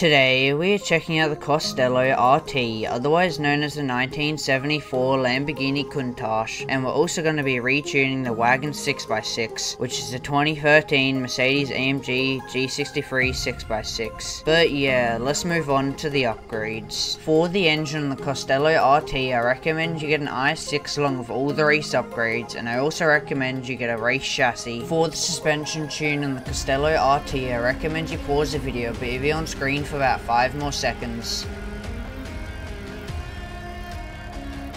Today, we are checking out the Costello RT, otherwise known as the 1974 Lamborghini Countach, and we're also going to be retuning the Wagen 6x6, which is a 2013 Mercedes-AMG G63 6x6. But yeah, let's move on to the upgrades. For the engine on the Costello RT, I recommend you get an i6 along with all the race upgrades, and I also recommend you get a race chassis. For the suspension tune on the Costello RT, I recommend you pause the video, but if you're on screen for about 5 more seconds.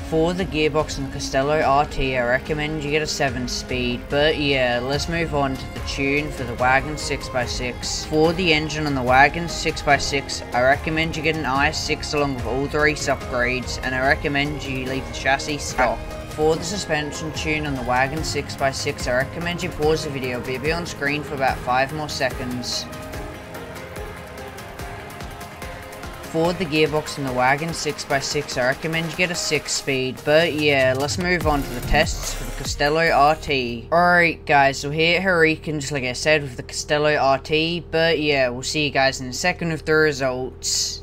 For the gearbox in the Costello RT, I recommend you get a 7 speed, but yeah, let's move on to the tune for the Wagen 6x6. For the engine on the Wagen 6x6, I recommend you get an i6 along with all the race upgrades, and I recommend you leave the chassis stock. For the suspension tune on the Wagen 6x6, I recommend you pause the video, but be on screen for about 5 more seconds. For the gearbox in the Wagen 6x6, I recommend you get a 6 speed, but yeah, let's move on to the tests for the Costello RT. Alright guys, so here at Hurricane, just like I said, with the Costello RT, but yeah, we'll see you guys in a second with the results.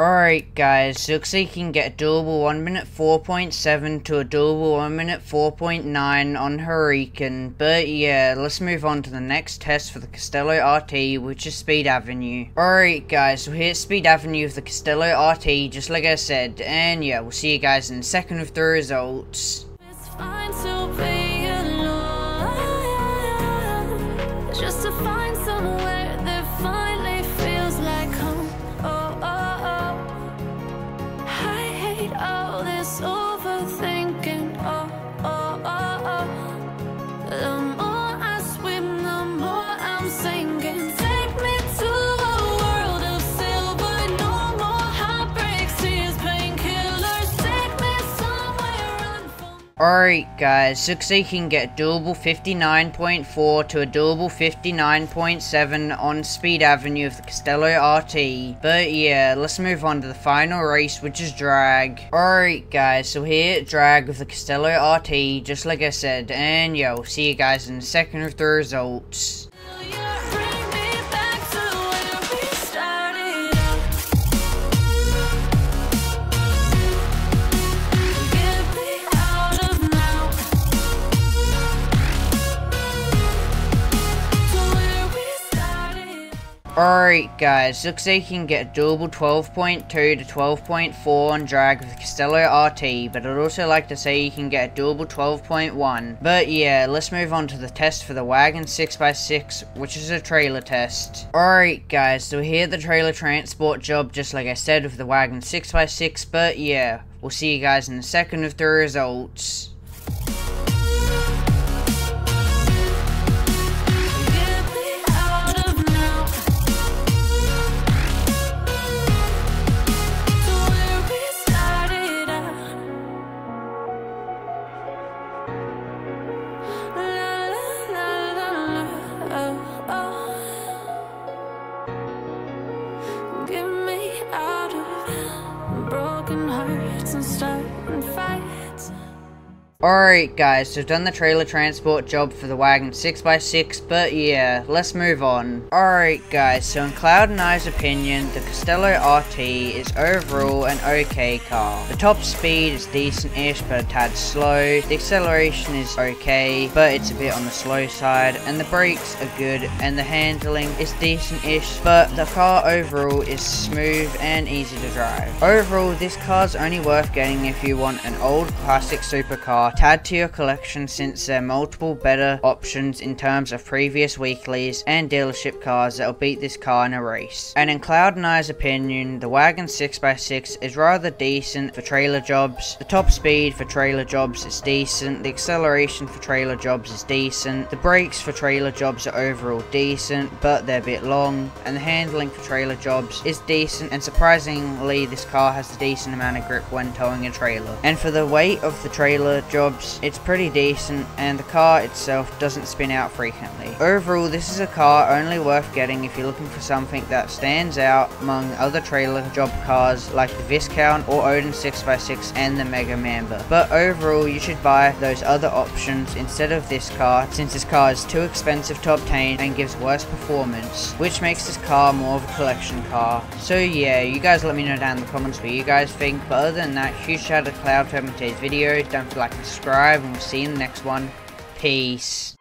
Alright guys, looks like you can get a doable 1 minute 4.7 to a doable 1 minute 4.9 on Hurricane, but yeah, let's move on to the next test for the Costello RT, which is Speed Avenue. Alright guys, so here's Speed Avenue of the Costello RT, just like I said, and yeah, we'll see you guys in a second with the results. Alright guys, looks like you can get a doable 59.4 to a doable 59.7 on Speed Avenue of the Costello RT. But yeah, let's move on to the final race, which is drag. Alright guys, so here drag of the Costello RT, just like I said, and yeah, we'll see you guys in a second with the results. Alright guys, looks like you can get a doable 12.2 to 12.4 on drag with Costello RT, but I'd also like to say you can get a doable 12.1. But yeah, let's move on to the test for the Wagen 6x6, which is a trailer test. Alright guys, so here the trailer transport job, just like I said with the Wagen 6x6, but yeah, we'll see you guys in a second with the results. Mm-hmm. Alright guys, so I've done the trailer transport job for the Wagen 6x6, but yeah, let's move on. Alright guys, so in Cloud and I's opinion, the Costello RT is overall an okay car. The top speed is decent-ish, but a tad slow. The acceleration is okay, but it's a bit on the slow side. And the brakes are good, and the handling is decent-ish, but the car overall is smooth and easy to drive. Overall, this car's only worth getting if you want an old classic supercar to add to your collection since there are multiple better options in terms of previous weeklies and dealership cars that'll beat this car in a race. And in Cloud and I's opinion, the Wagen 6x6 is rather decent for trailer jobs. The top speed for trailer jobs is decent, the acceleration for trailer jobs is decent, the brakes for trailer jobs are overall decent, but they're a bit long, and the handling for trailer jobs is decent, and surprisingly this car has a decent amount of grip when towing a trailer. And for the weight of the trailer jobs, it's pretty decent, and the car itself doesn't spin out frequently. Overall, this is a car only worth getting if you're looking for something that stands out among other trailer job cars like the Viscount or Odin 6x6 and the Mega Mamba. But overall, you should buy those other options instead of this car since this car is too expensive to obtain and gives worse performance, which makes this car more of a collection car. So yeah, you guys let me know down in the comments what you guys think, but other than that, huge shout out to Cloud for today's video, don't forget to like and subscribe, and we'll see you in the next one. Peace.